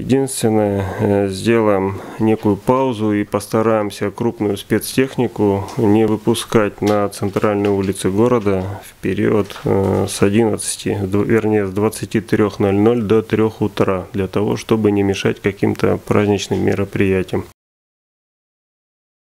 Единственное, э, сделаем некую паузу и постараемся крупную спецтехнику не выпускать на центральной улице города в период э, с 11, вернее с 23.00 до 3 утра, для того, чтобы не мешать каким-то праздничным мероприятиям.